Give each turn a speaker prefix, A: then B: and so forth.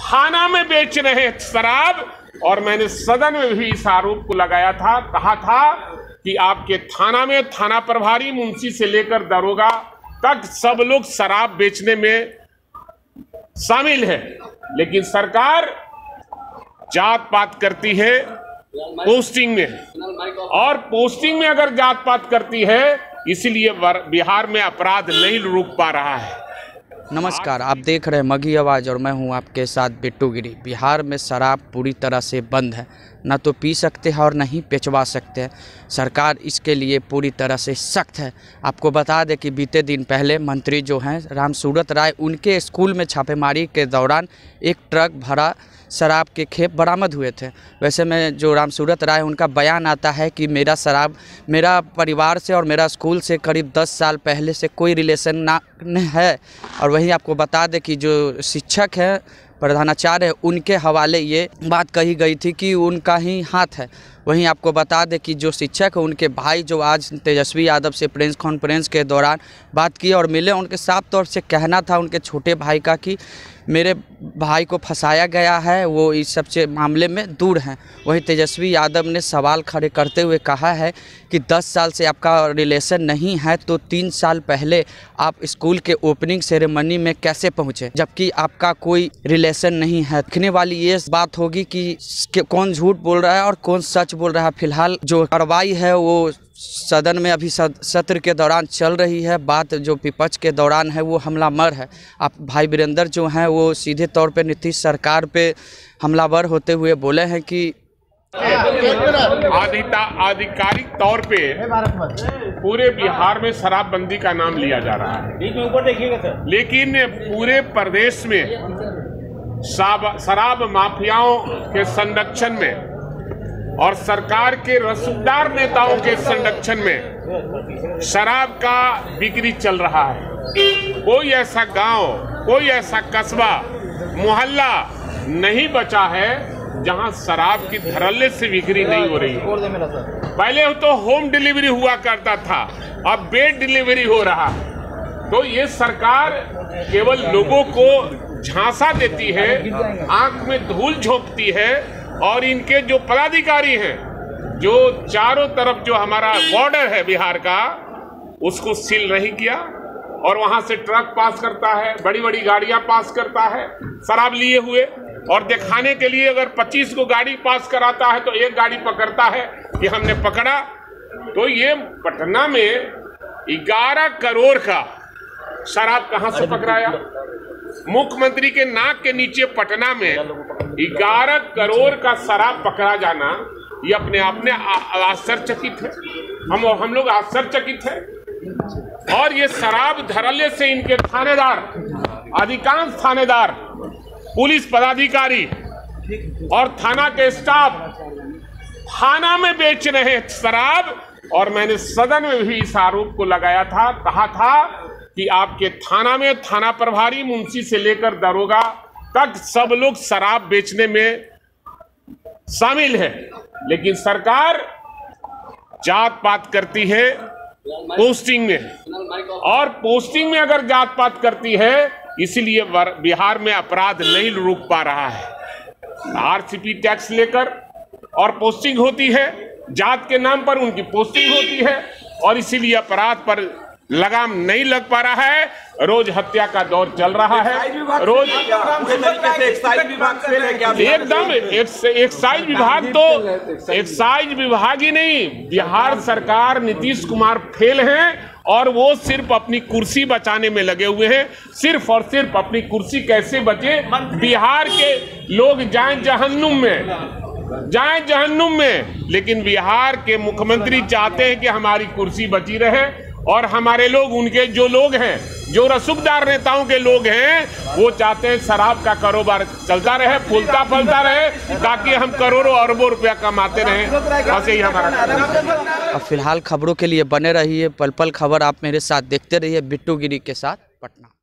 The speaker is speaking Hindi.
A: थाना में बेच रहे शराब, और मैंने सदन में भी इस आरोप को लगाया था, कहा था कि आपके थाना में थाना प्रभारी मुंशी से लेकर दरोगा तक सब लोग शराब बेचने में शामिल है। लेकिन सरकार जात पात करती है, पोस्टिंग में। और पोस्टिंग में अगर जात पात करती है, इसलिए बिहार में अपराध नहीं रुक पा रहा है।
B: नमस्कार, आप देख रहे हैं मघी आवाज़ और मैं हूँ आपके साथ बिट्टू गिरी। बिहार में शराब पूरी तरह से बंद है। ना तो पी सकते हैं और ना ही बेचवा सकते हैं। सरकार इसके लिए पूरी तरह से सख्त है। आपको बता दें कि बीते दिन पहले मंत्री जो हैं, राम सूरत राय, उनके स्कूल में छापेमारी के दौरान एक ट्रक भरा शराब के खेप बरामद हुए थे। वैसे में जो राम सूरत राय, उनका बयान आता है कि मेरा शराब, मेरा परिवार से और मेरा स्कूल से करीब 10 साल पहले से कोई रिलेशन ना है। और वहीं आपको बता दें कि जो शिक्षक हैं प्रधानाचार्य उनके हवाले ये बात कही गई थी कि उनका ही हाथ है। वहीं आपको बता दें कि जो शिक्षक है, उनके भाई जो आज तेजस्वी यादव से प्रेस कॉन्फ्रेंस के दौरान बात की और मिले, उनके साफ़ तौर से कहना था उनके छोटे भाई का कि मेरे भाई को फंसाया गया है, वो इस सबसे मामले में दूर हैं। वहीं तेजस्वी यादव ने सवाल खड़े करते हुए कहा है कि 10 साल से आपका रिलेशन नहीं है तो तीन साल पहले आप स्कूल के ओपनिंग सेरेमनी में कैसे पहुँचे? जबकि आपका कोई रिलेशन नहीं है। देखने वाली ये बात होगी कि कौन झूठ बोल रहा है और कौन सच बोल रहा है फ़िलहाल जो कार्रवाई है वो सदन में अभी सद- सत्र के दौरान चल रही है। बात जो विपक्ष के दौरान है वो हमलावर है। आप भाई वीरेंद्र जो हैं वो सीधे तौर पे नीतीश सरकार पे हमलावर होते हुए बोले हैं कि
A: आधिकारिक तौर पे पूरे बिहार में शराबबंदी का नाम लिया जा रहा है।
C: ऊपर देखिएगा सर।
A: लेकिन पूरे प्रदेश में शराब माफियाओं के संरक्षण में और सरकार के रसूखदार नेताओं के संरक्षण में शराब का बिक्री चल रहा है। कोई ऐसा गाँव, कोई ऐसा कस्बा, मोहल्ला नहीं बचा है जहाँ शराब की धरल्ले से बिक्री नहीं हो रही है। पहले तो होम डिलीवरी हुआ करता था, अब बेड डिलीवरी हो रहा है। तो ये सरकार केवल लोगों को झांसा देती है, आँख में धूल झोंकती है और इनके जो पदाधिकारी हैं, जो चारों तरफ़ जो हमारा बॉर्डर है बिहार का, उसको सील नहीं किया और वहाँ से ट्रक पास करता है बड़ी बड़ी गाड़ियाँ पास करता है, शराब लिए हुए। और दिखाने के लिए अगर 25 को गाड़ी पास कराता है तो एक गाड़ी पकड़ता है कि हमने पकड़ा। तो ये पटना में 11 करोड़ का शराब कहाँ से पकड़ाया? मुख्यमंत्री के नाक के नीचे पटना में 11 करोड़ का शराब पकड़ा जाना, ये अपने आप में आश्चर्यचकित है। हम हम लोग आश्चर्यचकित है। और ये शराब धरल्ले से इनके थानेदार, अधिकांश थानेदार, पुलिस पदाधिकारी और थाना के स्टाफ थाना में बेच रहे हैं शराब। और मैंने सदन में भी इस आरोप को लगाया था, कहा था कि आपके थाना में थाना प्रभारी मुंशी से लेकर दरोगा तक सब लोग शराब बेचने में शामिल है, लेकिन सरकार जात पात करती है पोस्टिंग में। और पोस्टिंग में अगर जात पात करती है, इसलिए बिहार में अपराध नहीं रुक पा रहा है। आरसीपी टैक्स लेकर और पोस्टिंग होती है, जात के नाम पर उनकी पोस्टिंग होती है, और इसीलिए अपराध पर लगाम नहीं लग पा रहा है। रोज हत्या का दौर चल रहा है। रोज
D: पूरे तरीके से एक्साइज विभाग फेल है क्या
A: एकदम एक्साइज विभाग तो एक्साइज विभाग ही नहीं बिहार सरकार नीतीश कुमार फेल हैं और वो सिर्फ़ अपनी कुर्सी बचाने में लगे हुए हैं। सिर्फ़ और सिर्फ़ अपनी कुर्सी कैसे बचे? बिहार के लोग जाएँ जहन्नुम में जाएँ जहन्नुम में। लेकिन बिहार के मुख्यमंत्री चाहते हैं कि हमारी कुर्सी बची रहे और हमारे लोग उनके जो लोग हैं जो रसूखदार नेताओं के लोग हैं, वो चाहते हैं शराब का कारोबार चलता रहे, फूलता फलता रहे, ताकि हम करोड़ों अरबों रुपया कमाते रहे। बस यही हमारा
B: अब फ़िलहाल खबरों के लिए बने रहिए। पल पल खबर आप मेरे साथ देखते रहिए बिट्टू गिरी के साथ, पटना।